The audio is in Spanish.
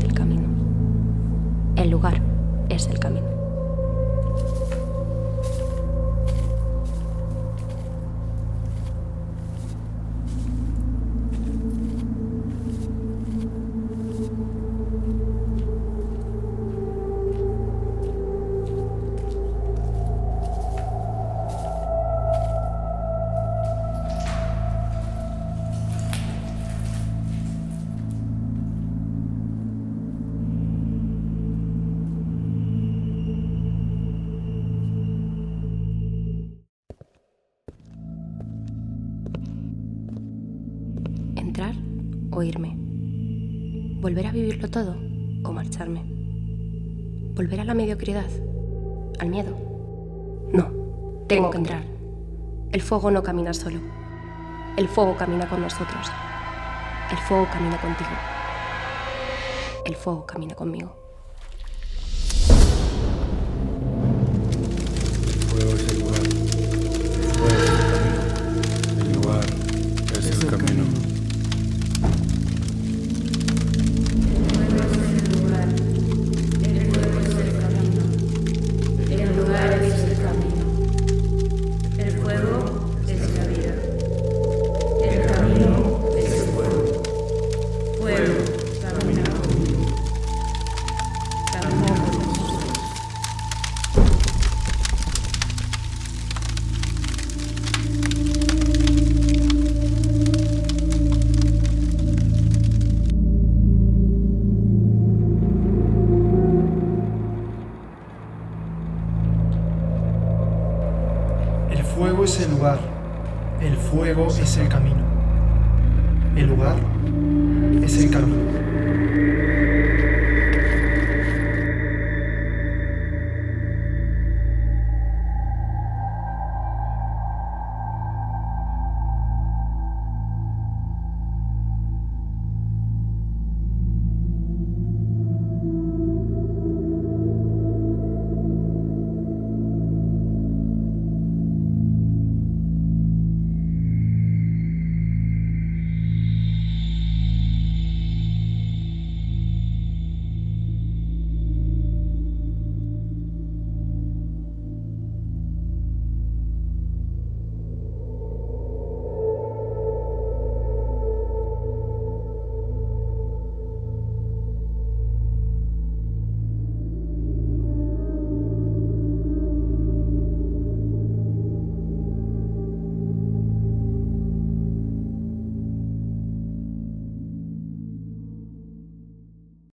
del camino. El lugar es el camino. O irme. Volver a vivirlo todo o marcharme. Volver a la mediocridad, al miedo. No, tengo que entrar. El fuego no camina solo. El fuego camina con nosotros. El fuego camina contigo. El fuego camina conmigo. Fuego es el lugar, el fuego es el camino, el lugar es el camino.